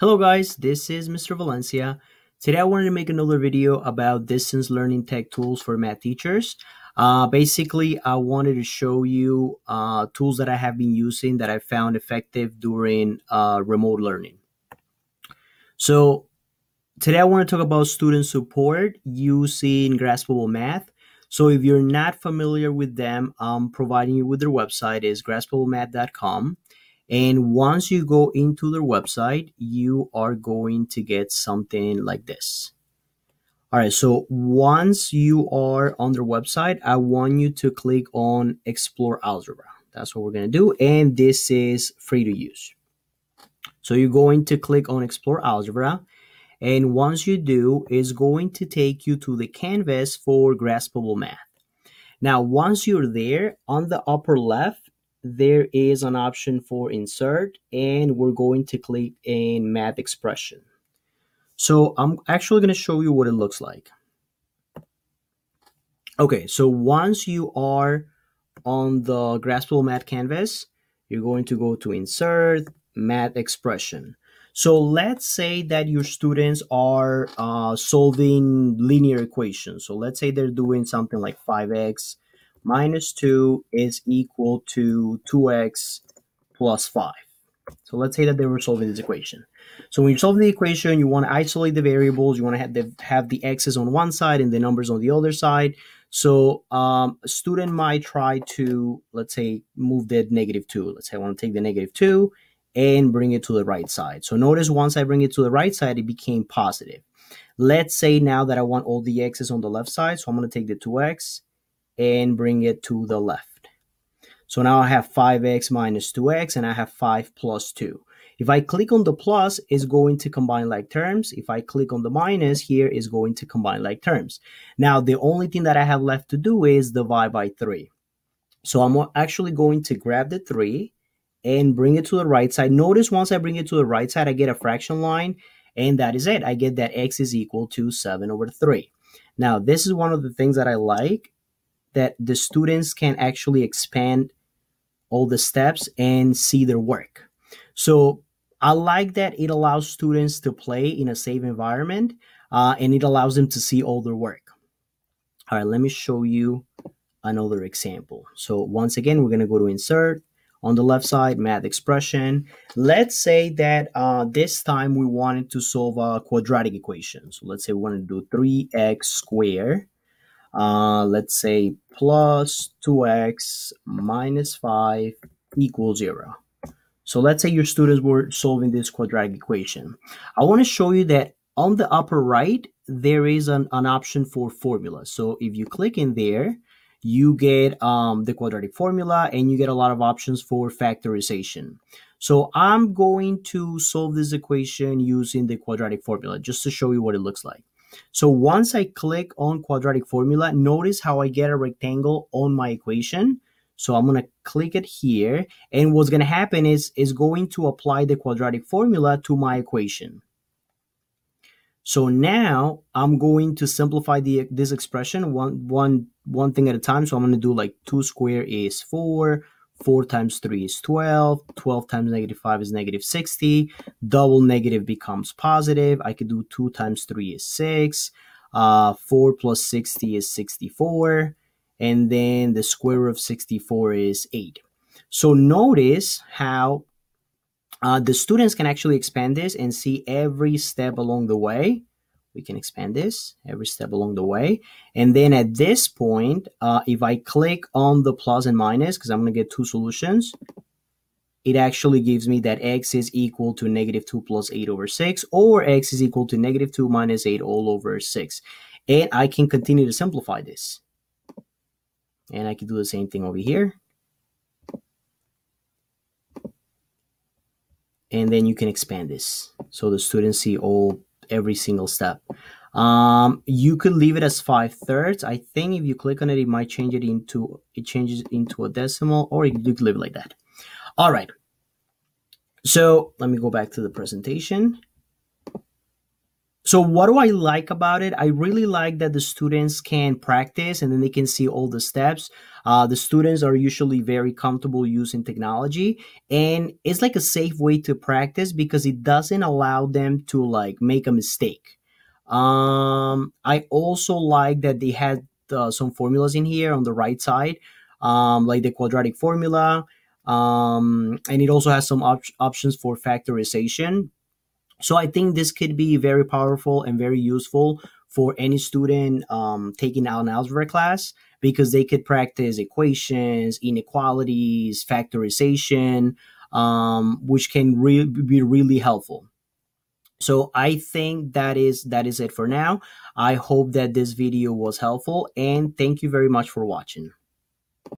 Hello guys, this is Mr. Valencia. Today I wanted to make another video about distance learning tech tools for math teachers. Uh, basically, I wanted to show you uh, tools that I have been using that I found effective during uh, remote learning. So today I want to talk about student support using Graspable Math. So if you're not familiar with them, I'm providing you with their website is graspablemath.com. And once you go into their website, you are going to get something like this. All right, so once you are on their website, I want you to click on Explore Algebra. That's what we're going to do. And this is free to use. So you're going to click on Explore Algebra. And once you do, it's going to take you to the canvas for Graspable Math. Now, once you're there, on the upper left, there is an option for insert and we're going to click in math expression. So I'm actually going to show you what it looks like. Okay, so once you are on the Graspable Math canvas, you're going to go to insert math expression. So let's say that your students are uh, solving linear equations. So let's say they're doing something like 5x minus 2 is equal to 2x plus 5. So let's say that they were solving this equation. So when you solve the equation, you want to isolate the variables. You want to have the, have the x's on one side and the numbers on the other side. So um, a student might try to, let's say, move the negative 2. Let's say I want to take the negative 2 and bring it to the right side. So notice once I bring it to the right side, it became positive. Let's say now that I want all the x's on the left side. So I'm going to take the 2x and bring it to the left. So now I have 5x minus 2x and I have 5 plus 2. If I click on the plus, it's going to combine like terms. If I click on the minus here, is going to combine like terms. Now, the only thing that I have left to do is divide by 3. So I'm actually going to grab the 3 and bring it to the right side. Notice once I bring it to the right side, I get a fraction line, and that is it. I get that x is equal to 7 over 3. Now, this is one of the things that I like that the students can actually expand all the steps and see their work. So I like that it allows students to play in a safe environment uh, and it allows them to see all their work. All right, let me show you another example. So once again, we're going to go to insert on the left side, math expression. Let's say that uh, this time we wanted to solve a quadratic equation. So let's say we want to do 3x squared uh, let's say plus 2x minus 5 equals 0. So let's say your students were solving this quadratic equation. I want to show you that on the upper right, there is an, an option for formula. So if you click in there, you get um, the quadratic formula and you get a lot of options for factorization. So I'm going to solve this equation using the quadratic formula just to show you what it looks like. So once I click on quadratic formula, notice how I get a rectangle on my equation. So I'm going to click it here. And what's going to happen is, is going to apply the quadratic formula to my equation. So now I'm going to simplify the this expression one, one, one thing at a time. So I'm going to do like 2 square is 4, 4 times 3 is 12. 12 times negative 5 is negative 60. Double negative becomes positive. I could do 2 times 3 is 6. Uh, 4 plus 60 is 64. And then the square root of 64 is 8. So notice how uh, the students can actually expand this and see every step along the way we can expand this every step along the way. And then at this point, uh, if I click on the plus and minus, because I'm going to get two solutions, it actually gives me that x is equal to negative 2 plus 8 over 6, or x is equal to negative 2 minus 8 all over 6. And I can continue to simplify this. And I can do the same thing over here. And then you can expand this. So the students see all every single step. Um, you could leave it as five thirds. I think if you click on it, it might change it into it changes into a decimal, or you could leave it like that. All right. So let me go back to the presentation. So what do I like about it? I really like that the students can practice and then they can see all the steps. Uh, the students are usually very comfortable using technology and it's like a safe way to practice because it doesn't allow them to like make a mistake. Um, I also like that they had uh, some formulas in here on the right side, um, like the quadratic formula. Um, and it also has some op- options for factorization so I think this could be very powerful and very useful for any student um, taking an algebra class because they could practice equations, inequalities, factorization, um, which can re- be really helpful. So I think that is that is it for now. I hope that this video was helpful and thank you very much for watching.